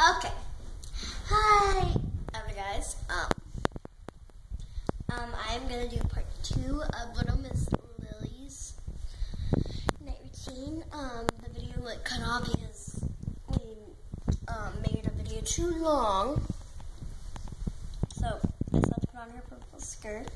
Okay. Hi, guys. Um, um, I'm gonna do part two of Little Miss Lily's night routine. Um, the video like cut off because we um, made a video too long. So I put on her purple skirt.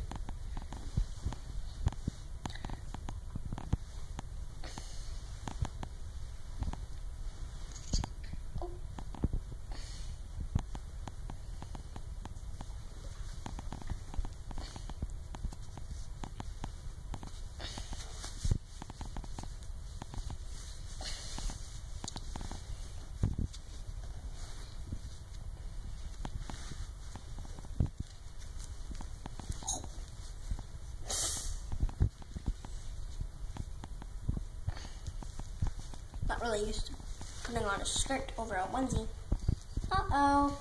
Really used to putting on a skirt over a onesie. Uh-oh.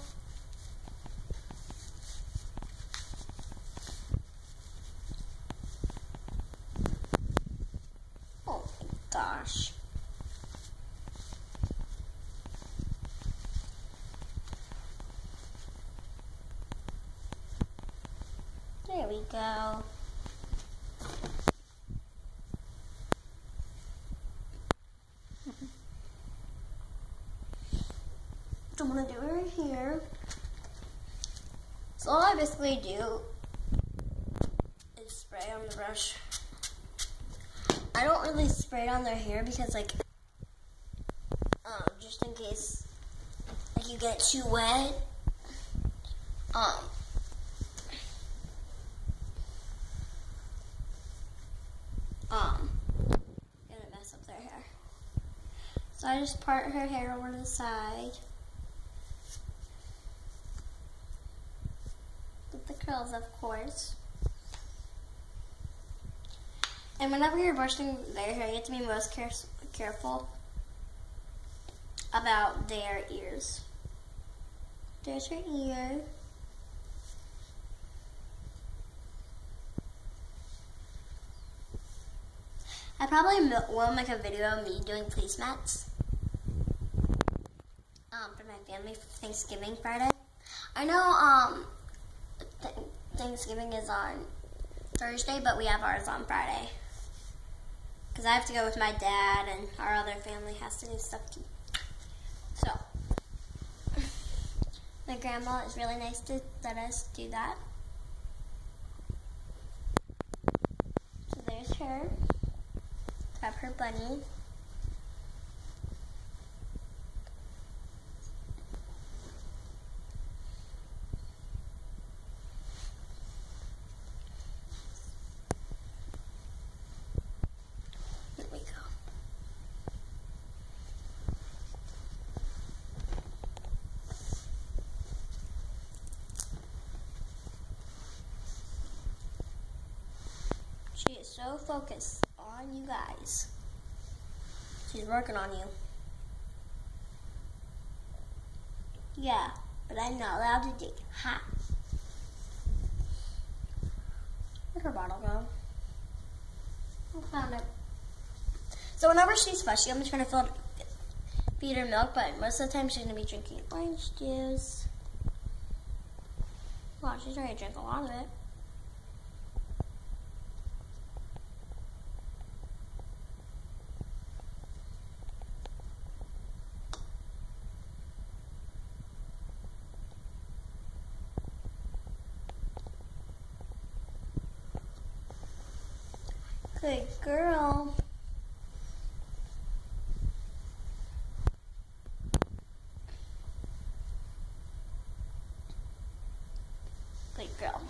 Oh gosh. There we go. I'm gonna do her here. So all I basically do is spray on the brush. I don't really spray it on their hair because like, um, just in case like you get too wet. Um, um, gonna mess up their hair. So I just part her hair over to the side. With the curls, of course. And whenever you're brushing their hair, you have to be most care careful about their ears. There's your ear. I probably will make a video of me doing placemats um, for my family for Thanksgiving Friday. I know um, Thanksgiving is on Thursday, but we have ours on Friday. Because I have to go with my dad, and our other family has to do stuff too. So, my grandma is really nice to let us do that. So there's her. Have her bunny. Here we go. She is so focused on you guys. She's working on you. Yeah, but I'm not allowed to dig. Ha! Where'd her bottle go? I found it. So whenever she's fussy, I'm just gonna fill feed her milk, but most of the time she's gonna be drinking orange juice. Wow, she's ready to drink a lot of it. Good girl. Good girl.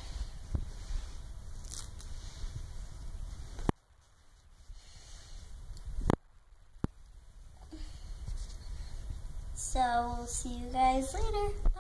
So, we'll see you guys later.